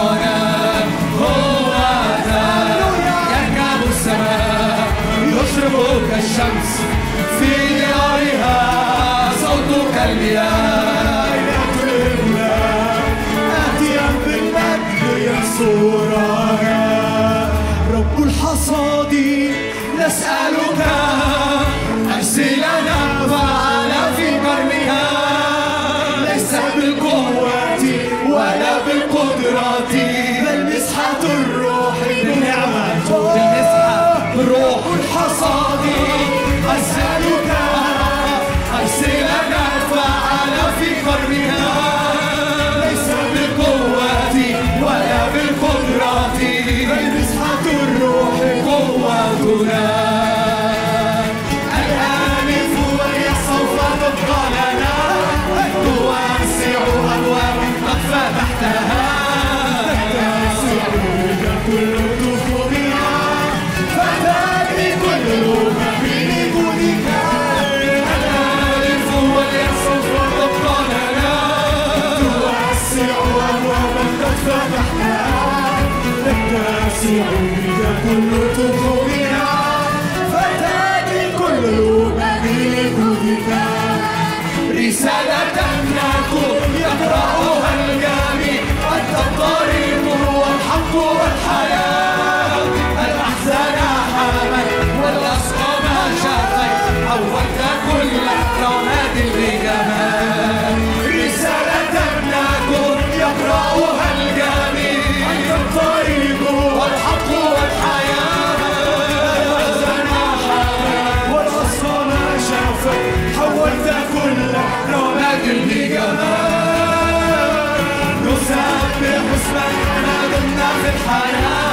Merci, on vit d'un pour l'autre, دمنا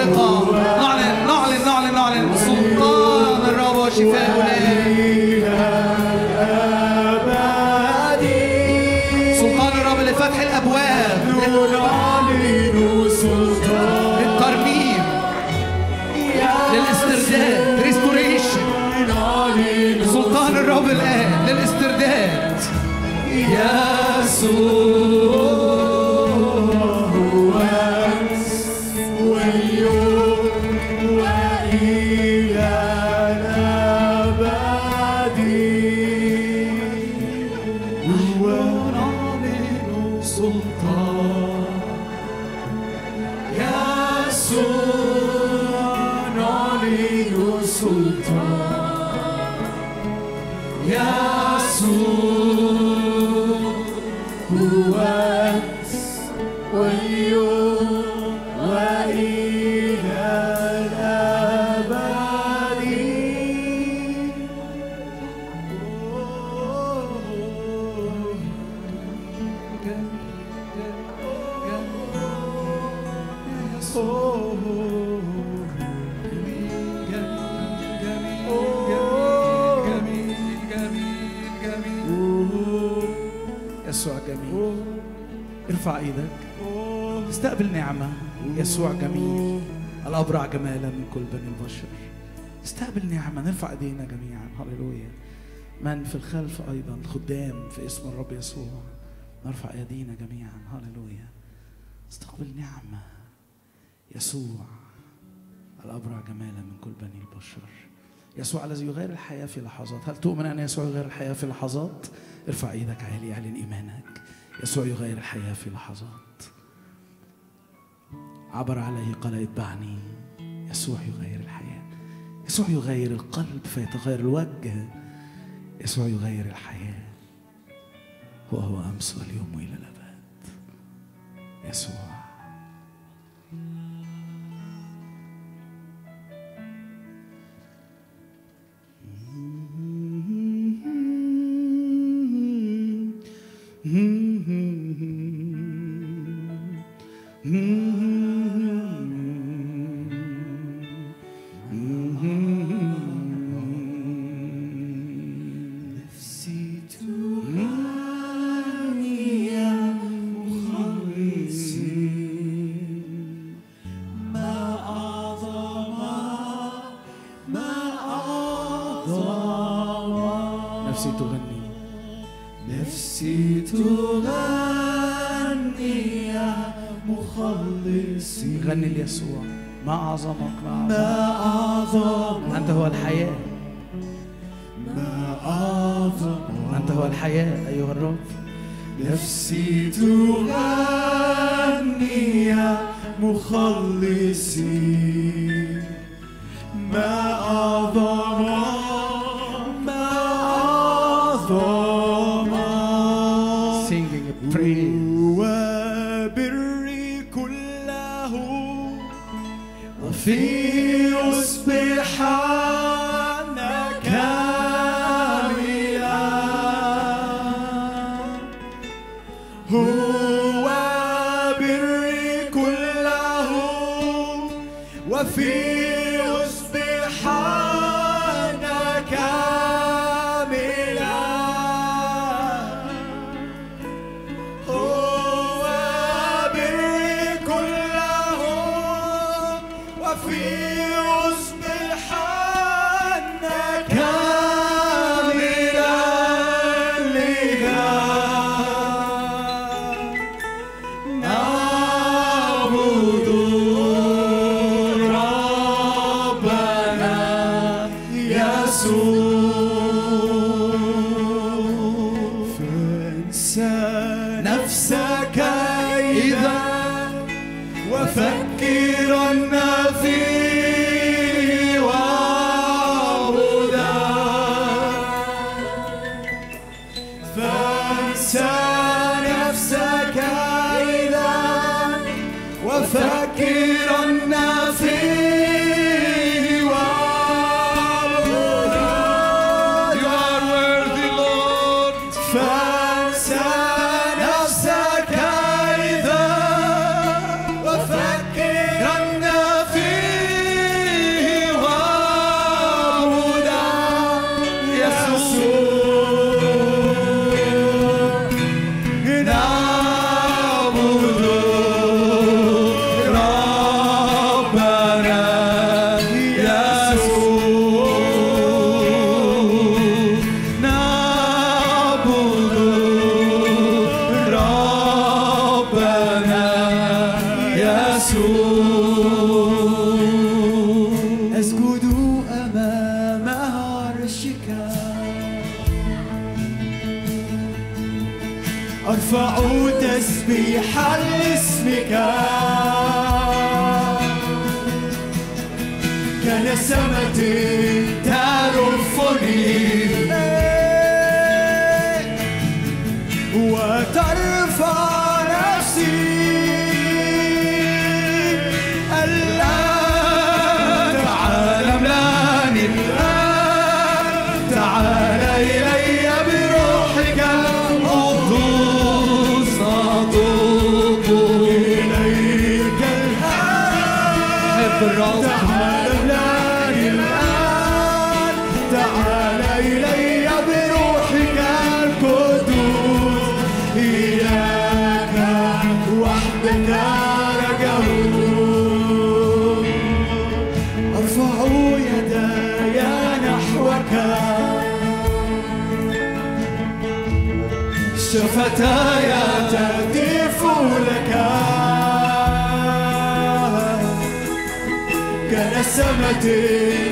المتفرقة نعلن نعمة نرفع ايدينا جميعا. هللويا. من في الخلف أيضا خدام في اسم الرب يسوع. نرفع ايدينا جميعا. هللويا. استقبل نعمة. يسوع الأبرع جمالا من كل بني البشر. يسوع الذي يغير الحياة في لحظات. هل تؤمن أن يسوع يغير الحياة في لحظات؟ ارفع إيدك عالي أعلن إيمانك. يسوع يغير الحياة في لحظات. عبر عليه قال اتبعني يسوع يغير الحياة. يسوع يغير القلب فيتغير الوجه يسوع يغير الحياة وهو أمس واليوم وإلى الأبد يسوع نفسي تغني يا مخلصي غني ليسوع. ما أعظمك ما أعظمك. ما أعظم أنت هو الحياة. ما أعظم أنت هو الحياة أيها الرب. نفسي تغني يا مخلصي. ما أعظم السمتين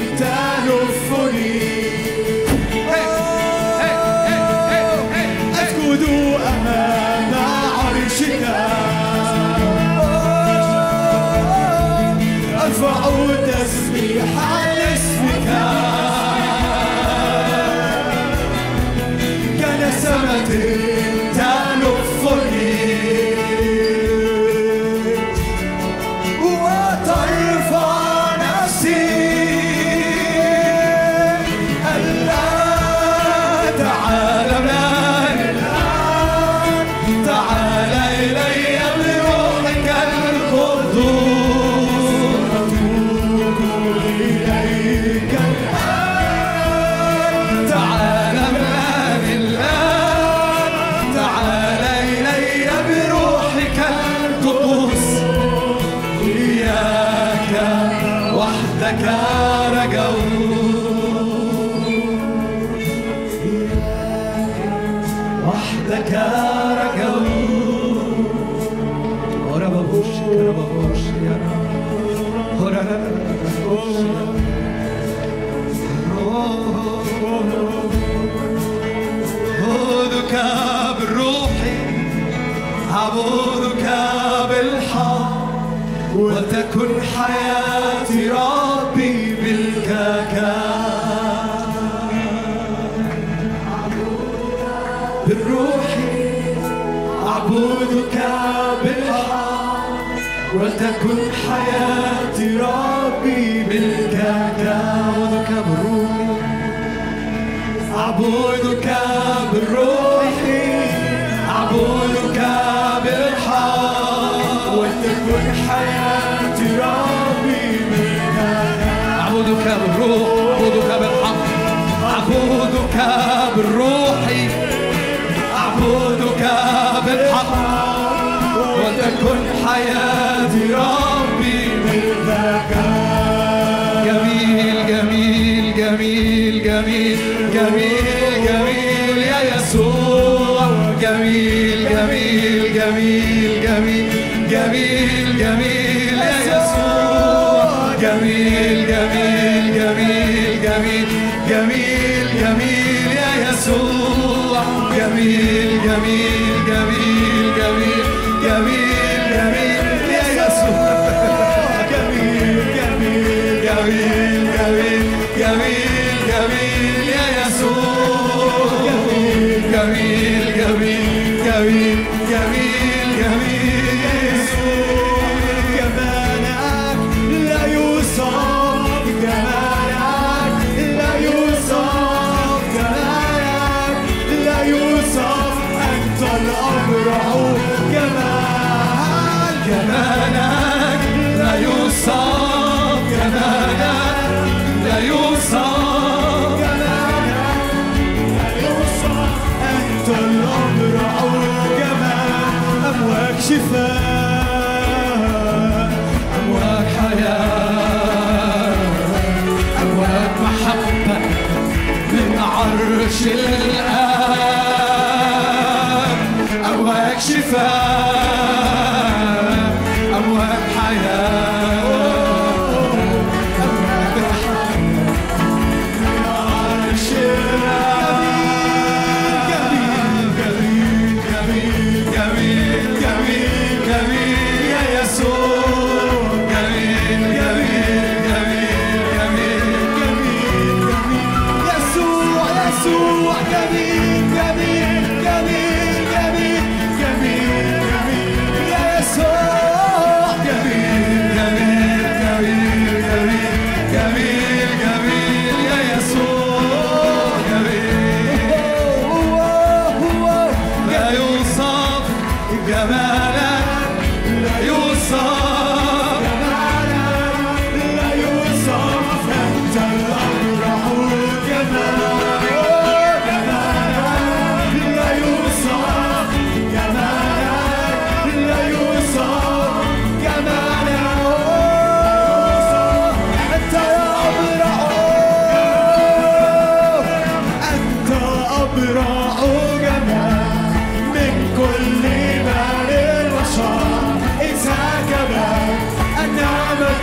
أعبدك بالحق وتكن حياتي ربي بالكاكاء بالروح أعبدك بالحق وتكن حياتي ربي بالكاكاء أعبدك بالروح أعبدك بالروح أعبدك بالحق وتكون حياتي ربي منها أعبدك بالروح أعبدك بالحق أعبدك بالروح أعبدك بالحق. وتكون حياتي ربي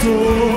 Oh.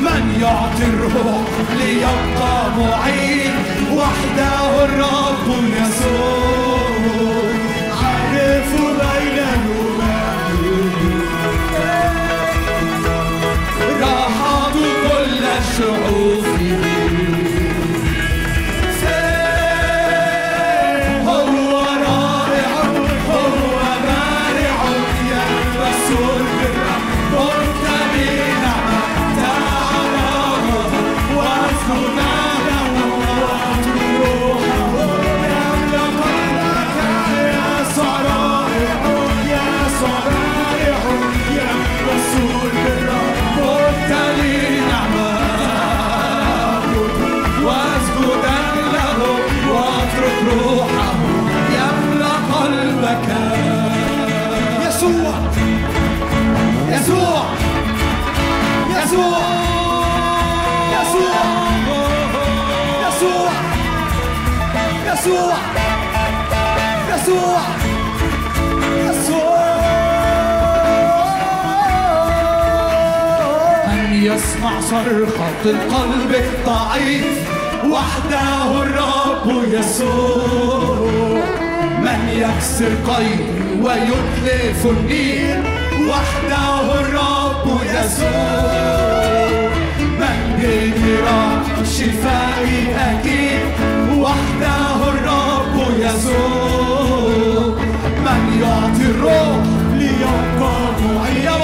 من يعطي الروح ليبقى معين؟ وحده الرب يسوع القلب قلبك ضعيف وحده الرب يسوع. من يكسر قيد ويتلف النير وحده الرب يسوع. من بجراح شفائي أكيد وحده الرب يسوع. من يعطي الروح ليبقى معين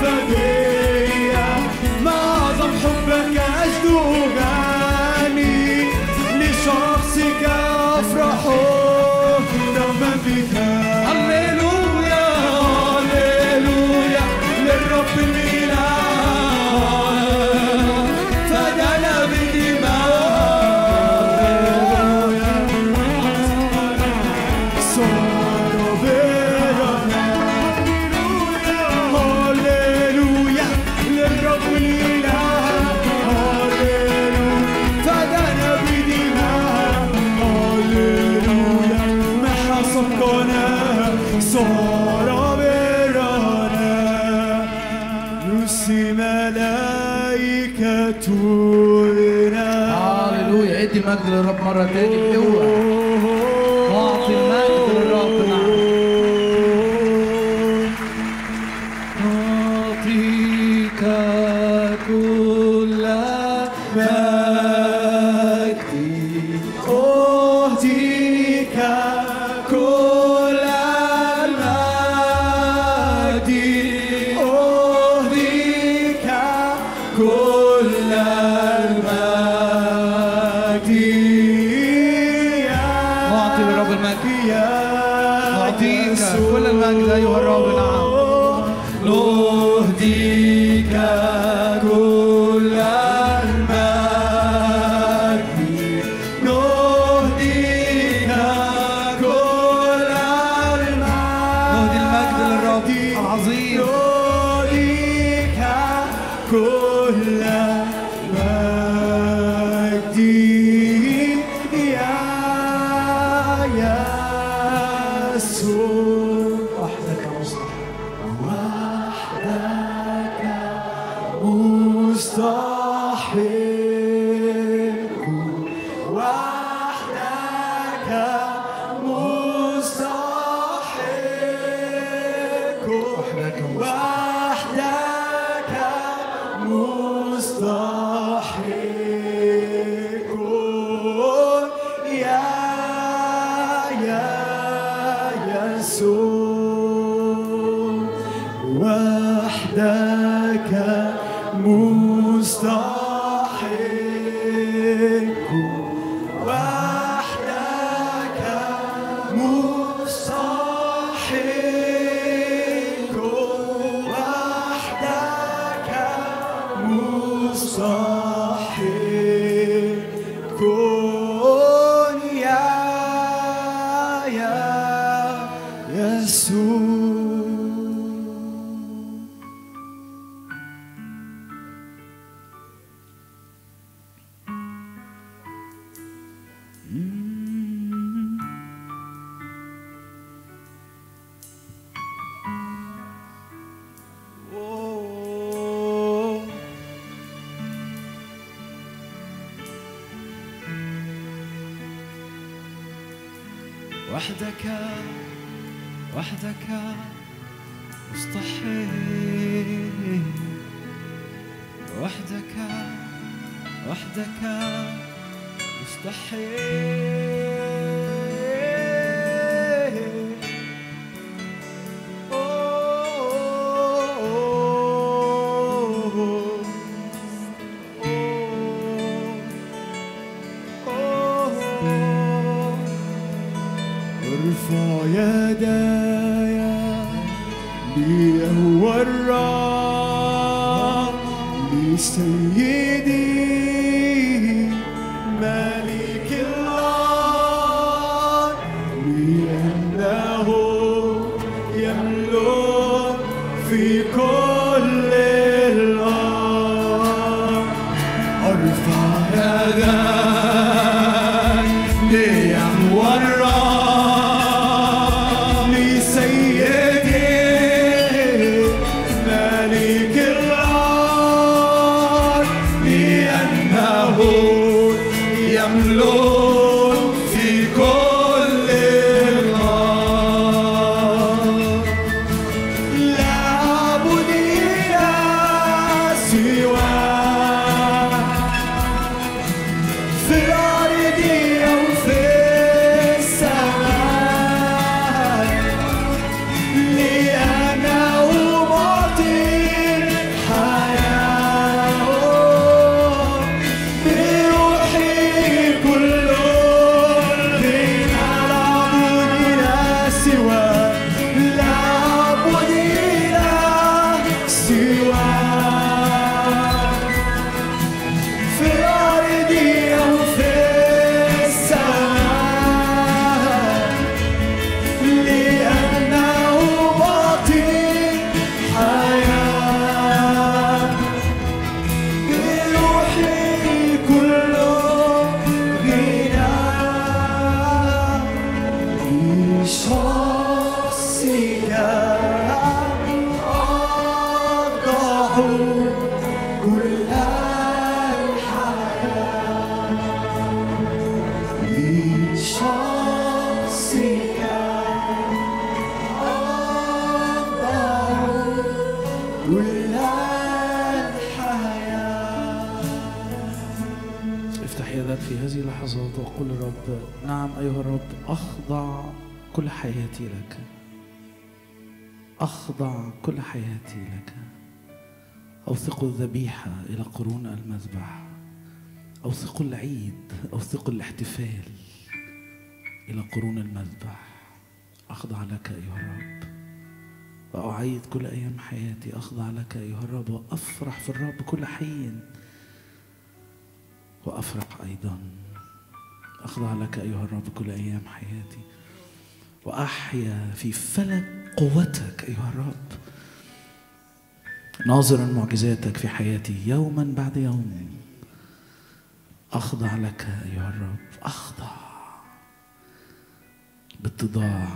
فدية. ما أعظم حبك أجدنا Fernando de Europa Marateiro e المذبح أوثق العيد أوثق الاحتفال. إلى قرون المذبح. أخضع لك أيها الرب. وأعيد كل أيام حياتي. أخضع لك أيها الرب. وأفرح في الرب كل حين. وأفرح أيضا. أخضع لك أيها الرب كل أيام حياتي. وأحيا في فلك قوتك أيها الرب. ناظرا معجزاتك في حياتي يوما بعد يوم. أخضع لك أيها الرب أخضع باتضاع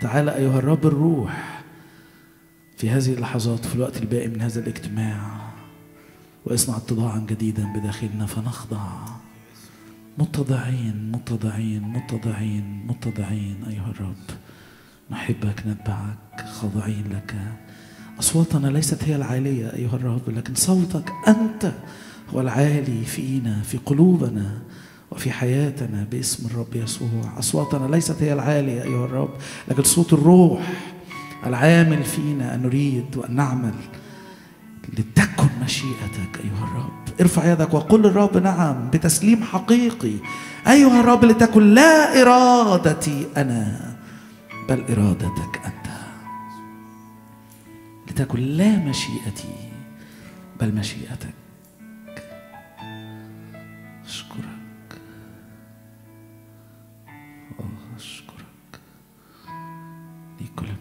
تعال أيها الرب الروح في هذه اللحظات في الوقت الباقي من هذا الاجتماع واصنع اتضاعا جديدا بداخلنا فنخضع. متضعين متضعين متضعين متضعين أيها الرب. نحبك نتبعك خاضعين لك. أصواتنا ليست هي العالية أيها الرب لكن صوتك أنت هو العالي فينا في قلوبنا وفي حياتنا باسم الرب يسوع. أصواتنا ليست هي العالية أيها الرب لكن صوت الروح العامل فينا أن نريد وأن نعمل لتكن مشيئتك أيها الرب. ارفع يدك وقل للرب نعم بتسليم حقيقي. أيها الرب لتكن لا إرادتي أنا بل إرادتك أنت. لتكن لا مشيئتي بل مشيئتك. أشكرك. أشكرك. ليك كل المجد